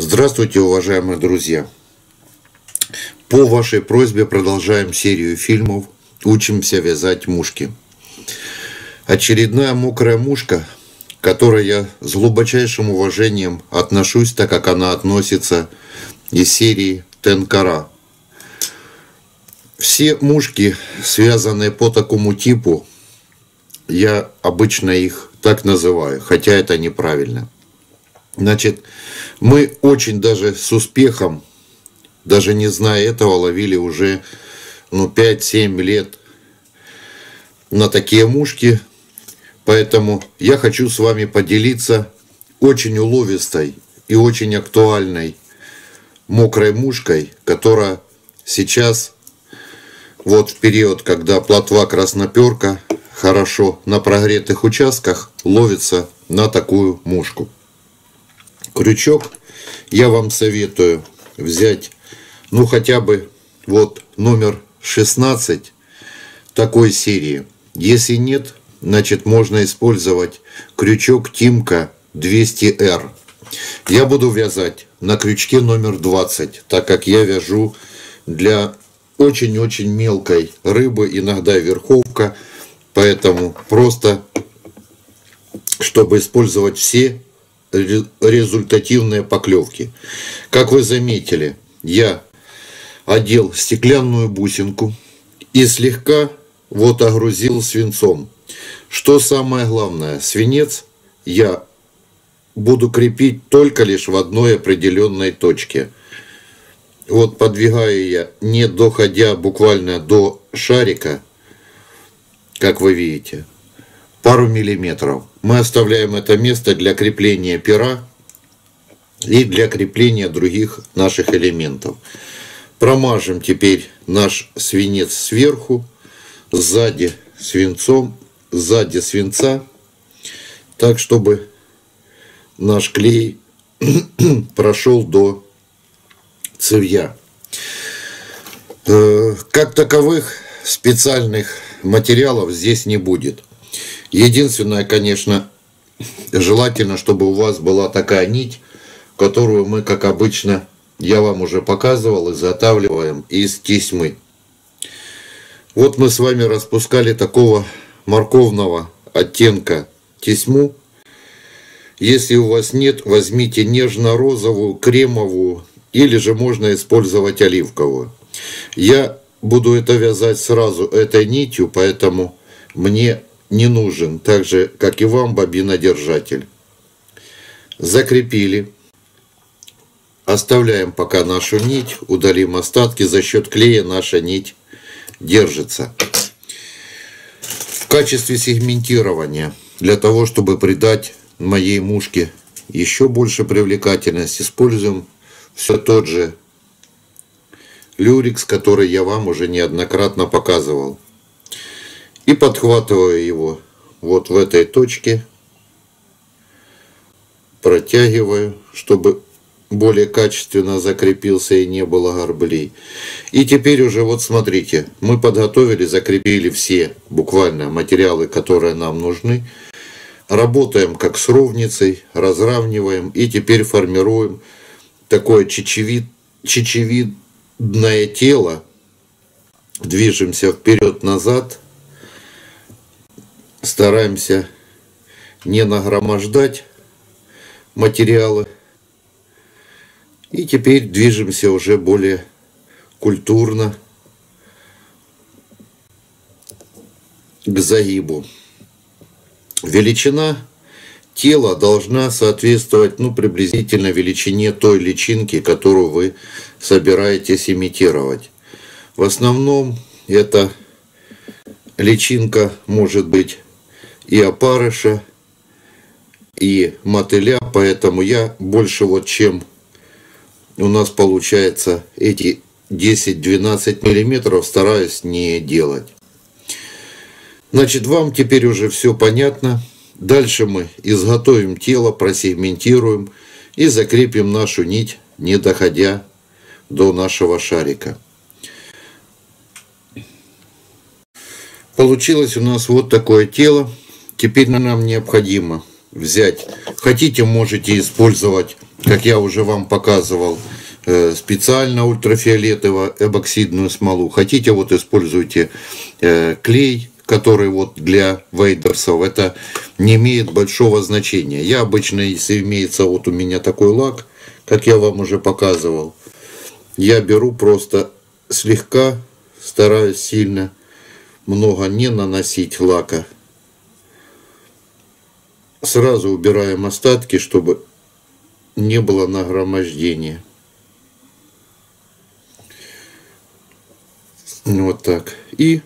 Здравствуйте, уважаемые друзья! По вашей просьбе продолжаем серию фильмов «Учимся вязать мушки». Очередная мокрая мушка, к которой я с глубочайшим уважением отношусь, так как она относится из серии Тенкара. Все мушки, связанные по такому типу, я обычно их так называю, хотя это неправильно. Значит, мы очень даже с успехом, даже не зная этого, ловили уже ну, 5-7 лет на такие мушки. Поэтому я хочу с вами поделиться очень уловистой и очень актуальной мокрой мушкой, которая сейчас, вот в период, когда плотва красноперка хорошо на прогретых участках ловится на такую мушку. Крючок я вам советую взять, ну хотя бы вот номер 16 такой серии. Если нет, значит можно использовать крючок Тимка 200R. Я буду вязать на крючке номер 20, так как я вяжу для очень-очень мелкой рыбы, иногда верховка, поэтому просто, чтобы использовать все результативные поклевки. Как вы заметили, я одел стеклянную бусинку и слегка вот огрузил свинцом. Что самое главное, свинец я буду крепить только лишь в одной определенной точке. Вот подвигаю я, не доходя буквально до шарика, как вы видите, пару миллиметров. Мы оставляем это место для крепления пера и для крепления других наших элементов. Промажем теперь наш свинец сверху, сзади свинцом, сзади свинца, так чтобы наш клей прошел до цевья. Э, как таковых специальных материалов здесь не будет. Единственное, конечно, желательно, чтобы у вас была такая нить, которую мы, как обычно, я вам уже показывал, изготавливаем из тесьмы. Вот мы с вами распускали такого морковного оттенка тесьму. Если у вас нет, возьмите нежно-розовую, кремовую или же можно использовать оливковую. Я буду это вязать сразу этой нитью, поэтому мне не нужен, так же, как и вам, бобинодержатель. Закрепили. Оставляем пока нашу нить, удалим остатки, за счет клея наша нить держится. В качестве сегментирования, для того, чтобы придать моей мушке еще больше привлекательность, используем все тот же люрикс, который я вам уже неоднократно показывал. И подхватываю его вот в этой точке, протягиваю, чтобы более качественно закрепился и не было горблей. И теперь уже вот смотрите, мы подготовили, закрепили все буквально материалы, которые нам нужны. Работаем как с ровницей, разравниваем и теперь формируем такое чечевид, чечевидное тело. Движемся вперед-назад, стараемся не нагромождать материалы. И теперь движемся уже более культурно к загибу. Величина тела должна соответствовать ну, приблизительно величине той личинки, которую вы собираетесь имитировать. В основном эта личинка может быть и опарыша, и мотыля, поэтому я больше вот чем у нас получается эти 10-12 миллиметров стараюсь не делать. Значит, вам теперь уже все понятно. Дальше мы изготовим тело, просегментируем и закрепим нашу нить, не доходя до нашего шарика. Получилось у нас вот такое тело. Теперь нам необходимо взять, хотите можете использовать как я уже вам показывал, э, специально ультрафиолетовую эбоксидную смолу. Хотите, вот используйте э, клей, который вот для вейдерсов, это не имеет большого значения. Я обычно, если имеется вот у меня такой лак, как я вам уже показывал, я беру просто слегка, стараюсь сильно, много не наносить лака. Сразу убираем остатки, чтобы не было нагромождения. Вот так. И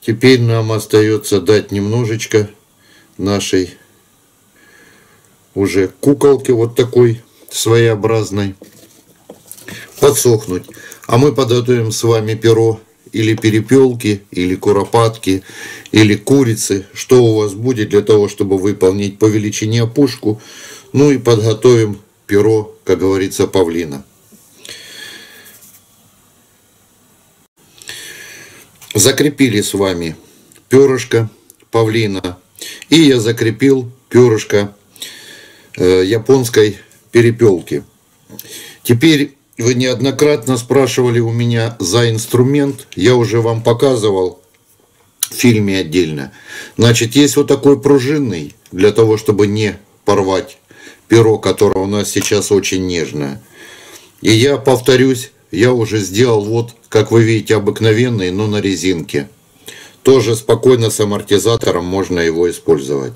теперь нам остается дать немножечко нашей уже куколки вот такой своеобразной подсохнуть. А мы подготовим с вами перо или перепелки, или куропатки, или курицы, что у вас будет для того, чтобы выполнить по величине опушку, ну и подготовим перо, как говорится, павлина. Закрепили с вами перышко павлина, и я закрепил перышко э, японской перепелки. Теперь вы неоднократно спрашивали у меня за инструмент. Я уже вам показывал в фильме отдельно. Значит, есть вот такой пружинный, для того, чтобы не порвать перо, которое у нас сейчас очень нежное. И я повторюсь, я уже сделал вот, как вы видите, обыкновенный, но на резинке. Тоже спокойно с амортизатором можно его использовать.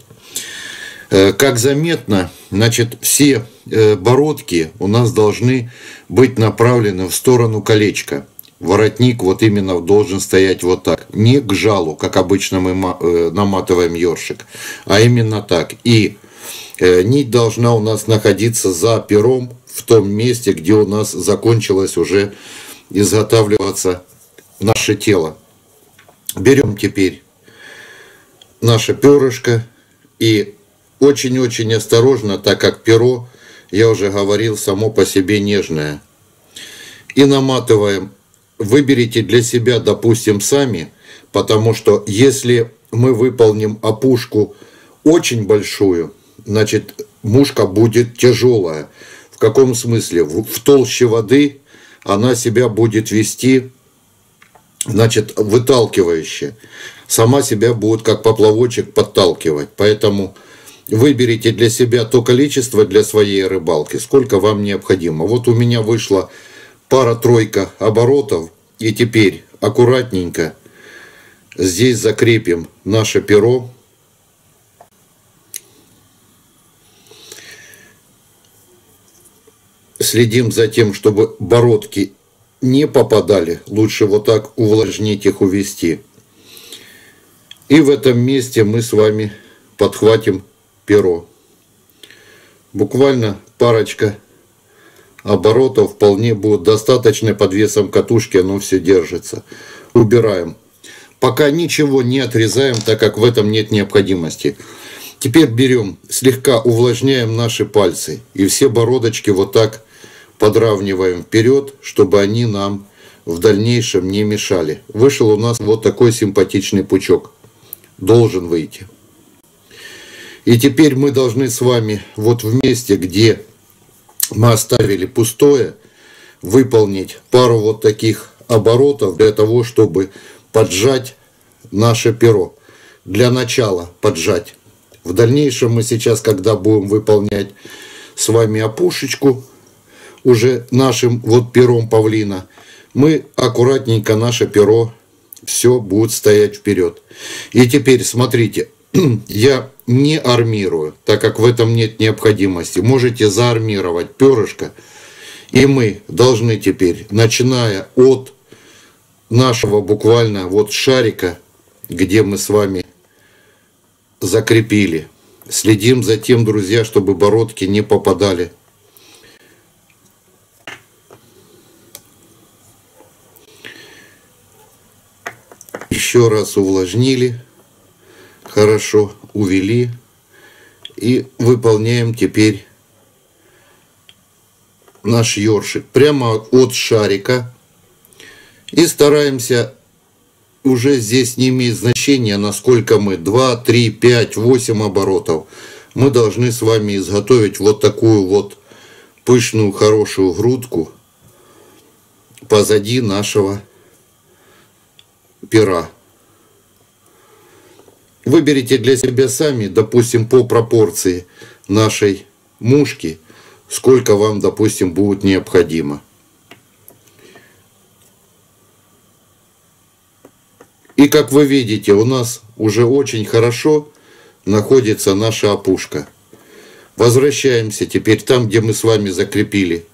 Э, как заметно, значит, все э, бородки у нас должны быть направлены в сторону колечка. Воротник вот именно должен стоять вот так. Не к жалу, как обычно мы э, наматываем ёршик, а именно так. И нить должна у нас находиться за пером в том месте, где у нас закончилось уже изготавливаться наше тело. Берем теперь наше перышко и очень-очень осторожно, так как перо, я уже говорил, само по себе нежное. И наматываем. Выберите для себя, допустим, сами, потому что если мы выполним опушку очень большую, значит, мушка будет тяжелая. В каком смысле? В, в толще воды она себя будет вести, значит, выталкивающе. Сама себя будет как поплавочек подталкивать. Поэтому выберите для себя то количество для своей рыбалки, сколько вам необходимо. Вот у меня вышла пара-тройка оборотов, и теперь аккуратненько здесь закрепим наше перо. Следим за тем, чтобы бородки не попадали. Лучше вот так увлажнить их, увести. И в этом месте мы с вами подхватим перо. Буквально парочка оборотов вполне будет достаточно под весом катушки, оно все держится. Убираем. Пока ничего не отрезаем, так как в этом нет необходимости. Теперь берем, слегка увлажняем наши пальцы. И все бородочки вот так подравниваем вперед, чтобы они нам в дальнейшем не мешали. Вышел у нас вот такой симпатичный пучок. Должен выйти. И теперь мы должны с вами вот в месте, где мы оставили пустое, выполнить пару вот таких оборотов для того, чтобы поджать наше перо. Для начала поджать. В дальнейшем мы сейчас, когда будем выполнять с вами опушечку, уже нашим вот пером павлина, мы аккуратненько наше перо все будет стоять вперед. И теперь смотрите, я не армирую, так как в этом нет необходимости. Можете заармировать перышко. И мы должны теперь, начиная от нашего буквально вот шарика, где мы с вами закрепили, следим за тем, друзья, чтобы бородки не попадали. Еще раз увлажнили хорошо увели и выполняем теперь наш ёршик. Прямо от шарика. И стараемся уже здесь не имеет значения насколько мы. 2 3 5 8 оборотов. Мы должны с вами изготовить вот такую вот пышную, хорошую грудку позади нашего пера. Выберите для себя сами, допустим, по пропорции нашей мушки, сколько вам, допустим, будет необходимо. И как вы видите, у нас уже очень хорошо находится наша опушка. Возвращаемся теперь там, где мы с вами закрепили.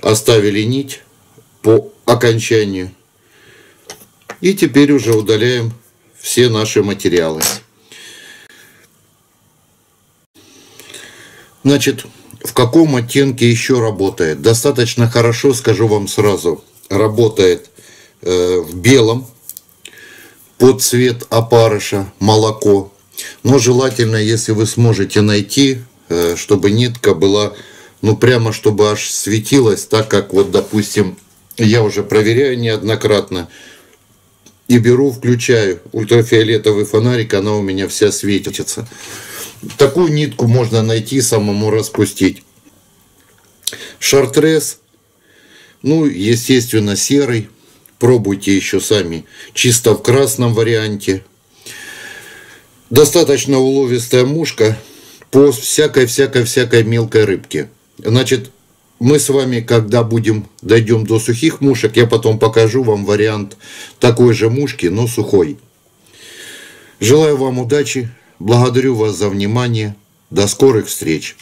Оставили нить по окончанию. И теперь уже удаляем все наши материалы. Значит, в каком оттенке еще работает? Достаточно хорошо, скажу вам сразу, работает э, в белом, под цвет опарыша, молоко. Но желательно, если вы сможете найти, э, чтобы нитка была, ну прямо чтобы аж светилась, так как вот, допустим, я уже проверяю неоднократно, и беру, включаю ультрафиолетовый фонарик, она у меня вся светится. Такую нитку можно найти, самому распустить. Шартрес, ну, естественно, серый. Пробуйте еще сами, чисто в красном варианте. Достаточно уловистая мушка по всякой-всякой-всякой мелкой рыбке. Значит, мы с вами, когда будем, дойдем до сухих мушек, я потом покажу вам вариант такой же мушки, но сухой. Желаю вам удачи. Благодарю вас за внимание. До скорых встреч!